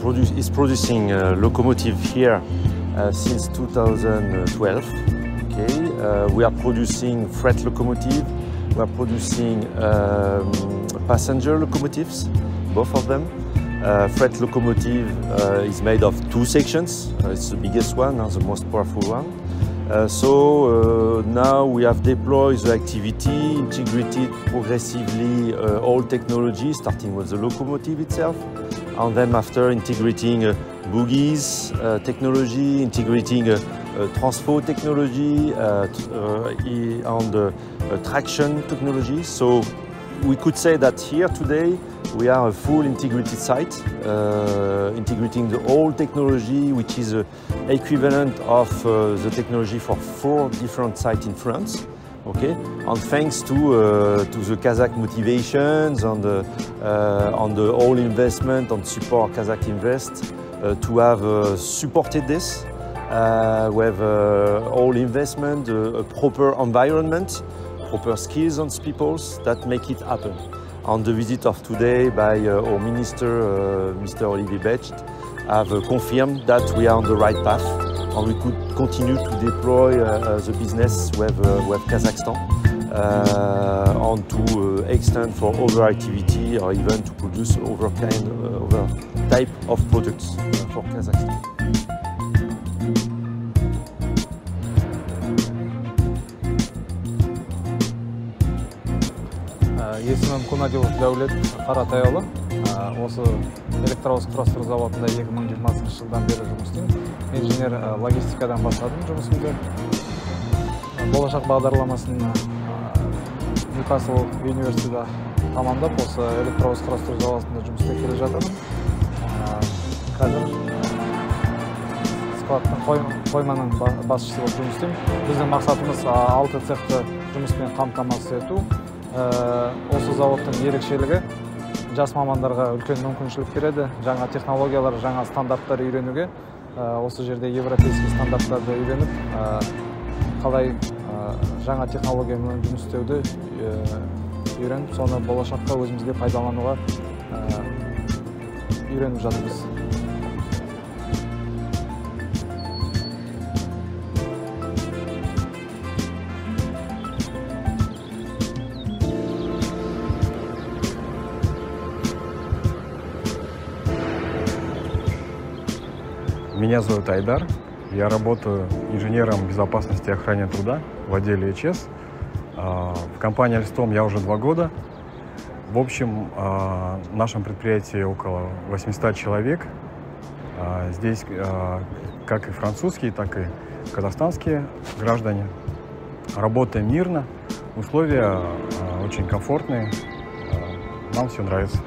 Produce, is producing a locomotive here uh, since 2012. Okay, uh, we are producing freight locomotive, we are producing um, passenger locomotives, both of them. Uh, freight locomotive uh, is made of two sections. Uh, it's the biggest one, uh, the most powerful one. Uh, so uh, now we have deployed the activity, integrated progressively uh, all technology, starting with the locomotive itself, and then after integrating uh, bogies uh, technology, integrating transfer technology, and traction technology. So we could say that here today we are a full integrated site, uh, integrating the whole technology, which is uh, equivalent of uh, the technology for four different sites in France. Okay, and thanks to uh, to the Kazakh motivations and uh, uh, on the whole investment and support Kazakh Invest uh, to have uh, supported this. Uh, we have uh, all investment, uh, a proper environment, proper skills and peoples that make it happen. On the visit of today by uh, our minister, uh, Mr. Olivier Becht, have uh, confirmed that we are on the right path and we could continue to deploy uh, uh, the business with, with Kazakhstan and to extend for other activity or even to produce other kind, other type of products for Kazakhstan. Есімім кунадилов дәулет қаратайұлы Ә, осы электровоз құрастыру зауытында 2020 жылдан бері жұмыс істеймін. Инженер ә, логистикадан бастадым жұмысымды Ә, болашақ бағдарламасын ньюкасл университеті тамамдап осы электровоз құрастыру зауытында жұмыс істеп келе жатырмын. Қазір складтың қой- қойманың ба- басшысы болып жұмыс істеймін. Біздің мақсатымыз алты цехты жұмыспен қамтамасыз ету. Осы зауыттың ерекшелігі жас мамандарға үлкен мүмкіншілік береді. Жаңа технологиялар жаңа стандарттар үйренуге Ә, осы жерде европейский стандарттарды үйреніп ә, қалай жаңа технологиямен жұмыс істеуді үйреніп соны болашаққа өзімізге пайдалануға үйреніп жатырмыз. Меня зовут Айдар. Я работаю инженером безопасности и охраны труда в отделе HS. А, В компании Альстом я уже два года. В общем, а, в нашем предприятии около 800 человек. А, Здесь как и французские, так и казахстанские граждане. Работаем мирно, условия очень комфортные. Нам все нравится.